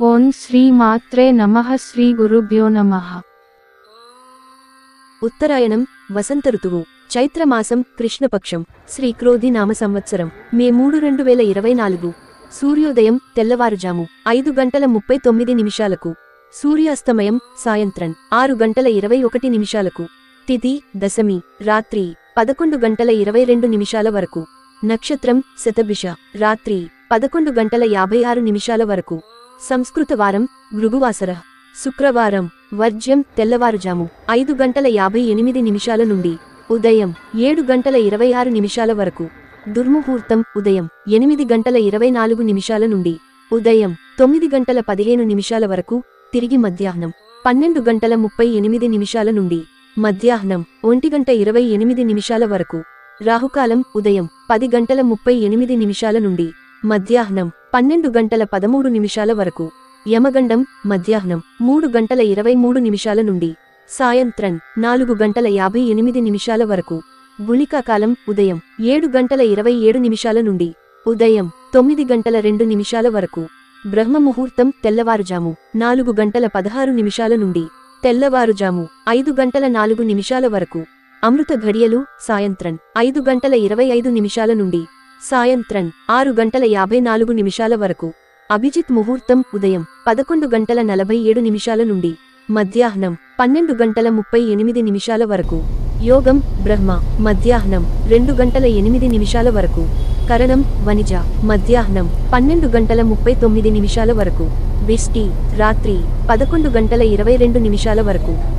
ఓం శ్రీ మాత్రే నమః శ్రీ గురుభ్యో నమః. ఉత్తరాయణం వసంత ఋతువు చైత్రమాసం కృష్ణపక్షం శ్రీ క్రోధి నామ సంవత్సరం మే మూడు రెండు వేల ఇరవై నాలుగు. సూర్యోదయం తెల్లవారుజాము ఐదు గంటల ముప్పై తొమ్మిది నిమిషాలకు. సూర్యాస్తమయం సాయంత్రం ఆరు గంటల ఇరవై ఒకటి నిమిషాలకు. తిథి దశమి రాత్రి పదకొండు గంటల ఇరవై రెండు నిమిషాల వరకు. నక్షత్రం శతభిష రాత్రి పదకొండు గంటల యాభై ఆరు నిమిషాల వరకు. సంస్కృత వారం భృగువాసర. శుక్రవారం వర్జ్యం తెల్లవారుజాము ఐదు గంటల యాభై ఎనిమిది నిమిషాల నుండి ఉదయం ఏడు గంటల ఇరవై ఆరు నిమిషాల వరకు. దుర్ముహూర్తం ఉదయం ఎనిమిది గంటల ఇరవై నాలుగు నిమిషాల నుండి ఉదయం తొమ్మిది గంటల పదిహేను నిమిషాల వరకు తిరిగి మధ్యాహ్నం పన్నెండు గంటల ముప్పై ఎనిమిది నిమిషాల నుండి మధ్యాహ్నం ఒంటి గంట ఇరవై ఎనిమిది నిమిషాల వరకు. రాహుకాలం ఉదయం పది గంటల ముప్పై ఎనిమిది నిమిషాల నుండి మధ్యాహ్నం పన్నెండు గంటల పదమూడు నిమిషాల వరకు. యమగండం మధ్యాహ్నం మూడు గంటల ఇరవై మూడు నిమిషాల నుండి. సాయంత్రం నాలుగు గంటల యాభై ఎనిమిది నిమిషాల వరకు. గుళికాకాలం ఉదయం ఏడు గంటల ఇరవై ఏడు నిమిషాల నుండి. ఉదయం తొమ్మిది గంటల రెండు నిమిషాల వరకు. బ్రహ్మ ముహూర్తం తెల్లవారుజాము నాలుగు గంటల పదహారు నిమిషాల నుండి. తెల్లవారుజాము ఐదు గంటల నాలుగు నిమిషాల వరకు. అమృత ఘడియలు సాయంత్రం ఐదు గంటల ఇరవై ఐదు నిమిషాల నుండి. సాయంత్రం ఆరు గంటల యాభై నాలుగు నిమిషాల వరకు. అభిజిత్ ముహూర్తం ఉదయం పదకొండు గంటల నలభై ఏడు నిమిషాల నుండి. మధ్యాహ్నం పన్నెండు గంటల ముప్పై ఎనిమిది నిమిషాల వరకు. యోగం బ్రహ్మ. మధ్యాహ్నం రెండు గంటల ఎనిమిది నిమిషాల వరకు. కరణం వనిజ. మధ్యాహ్నం పన్నెండు గంటల ముప్పై తొమ్మిది నిమిషాల వరకు. విష్టి రాత్రి పదకొండు గంటల ఇరవై రెండు నిమిషాల వరకు.